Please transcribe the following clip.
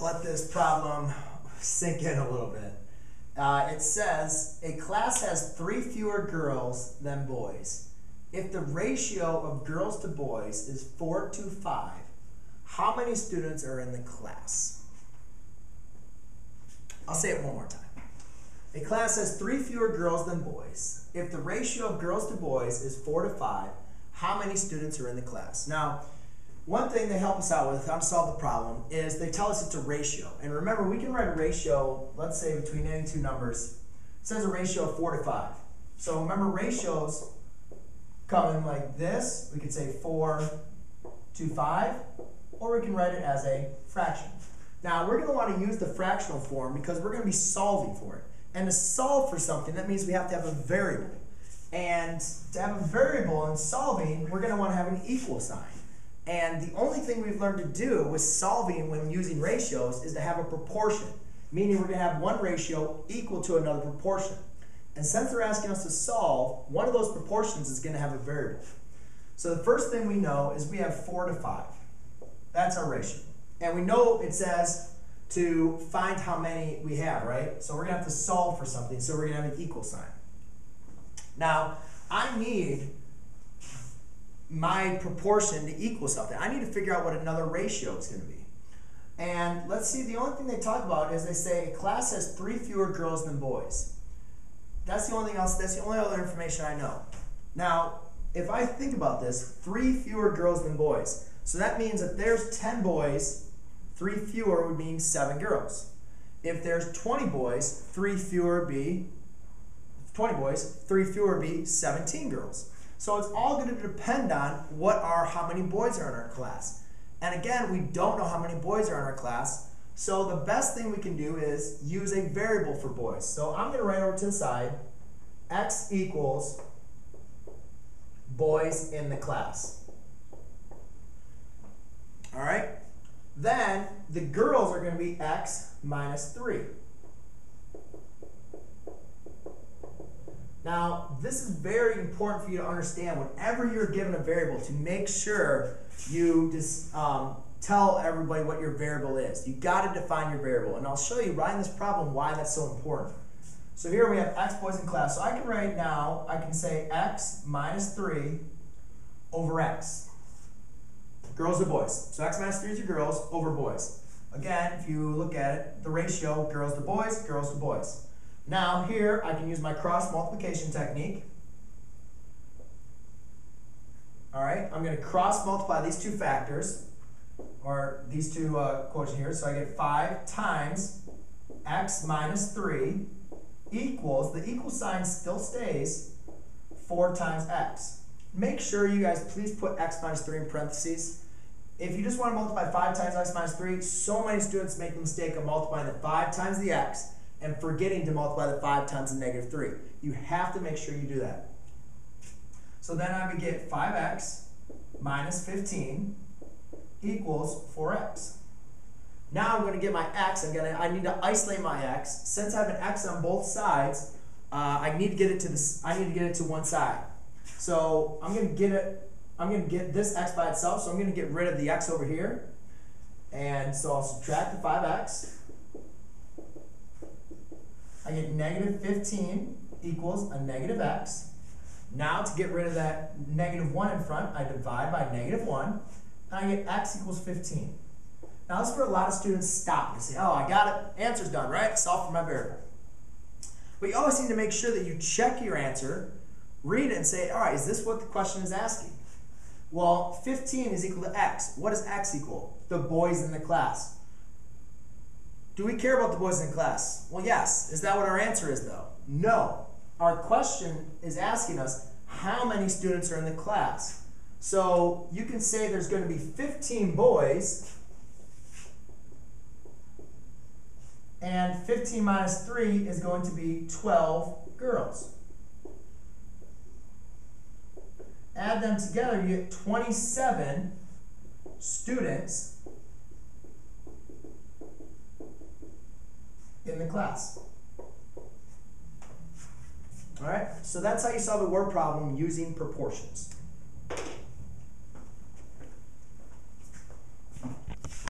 let this problem sink in a little bit. Uh, it says a class has three fewer girls than boys. If the ratio of girls to boys is four to five, how many students are in the class? I'll say it one more time. A class has three fewer girls than boys. If the ratio of girls to boys is four to five, how many students are in the class? Now, one thing they help us out with to solve the problem is they tell us it's a ratio. And remember, we can write a ratio, let's say between any two numbers. It says a ratio of 4 to 5. So remember, ratios come in like this. We could say 4 to 5, or we can write it as a fraction. Now, we're going to want to use the fractional form because we're going to be solving for it. And to solve for something, that means we have to have a variable. And to have a variable in solving, we're going to want to have an equal sign. And the only thing we've learned to do with solving when using ratios is to have a proportion, meaning we're going to have one ratio equal to another proportion. And since they're asking us to solve, one of those proportions is going to have a variable. So the first thing we know is we have 4 to 5. That's our ratio. And we know it says to find how many we have, right? So we're going to have to solve for something, so we're going to have an equal sign. Now, I need my proportion to equal something. I need to figure out what another ratio is going to be. And let's see, the only thing they talk about is they say a class has three fewer girls than boys. That's the only thing else, that's the only other information I know. Now, if I think about this, three fewer girls than boys. So that means if there's 10 boys, three fewer would mean seven girls. If there's 20 boys, three fewer be 20 boys, three fewer be 17 girls. So it's all going to depend on what are how many boys are in our class. And again, we don't know how many boys are in our class. So the best thing we can do is use a variable for boys. So I'm going to write over to the side, x equals boys in the class. All right? Then the girls are going to be x minus 3. Now, this is very important for you to understand whenever you're given a variable to make sure you just um, tell everybody what your variable is. You got to define your variable. And I'll show you right in this problem why that's so important. So here we have x boys in class. So I can write now, I can say x minus 3 over x. Girls or boys. So x minus 3 is your girls over boys. Again, if you look at it, the ratio girls to boys, girls to boys. Now here I can use my cross multiplication technique. All right, I'm going to cross multiply these two factors, or these two uh, quotients here. So I get 5 times x minus 3 equals, the equal sign still stays, 4 times x. Make sure you guys please put x minus 3 in parentheses. If you just want to multiply 5 times x minus 3, so many students make the mistake of multiplying the 5 times the x and forgetting to multiply the 5 times the negative 3. You have to make sure you do that. So then I would get 5x minus 15 equals 4x. Now I'm going to get my x. I'm going to, I need to isolate my x. Since I have an x on both sides, uh, I need to get it to this. I need to get it to one side. So I'm going to get it. I'm going to get this x by itself. So I'm going to get rid of the x over here. And so I'll subtract the 5x. I get negative 15 equals a negative x. Now to get rid of that negative 1 in front, I divide by negative 1, and I get x equals 15. Now this is where a lot of students stop and say, oh, I got it, answer's done, right? Solve for my variable. But you always need to make sure that you check your answer, read it, and say, all right, is this what the question is asking? Well, 15 is equal to x. What does x equal? The boys in the class. Do we care about the boys in class? Well, yes. Is that what our answer is, though? No. Our question is asking us how many students are in the class. So you can say there's going to be 15 boys, and 15 minus 3 is going to be 12 girls. Add them together, you get 27 students in the class. All right, so that's how you solve a word problem using proportions.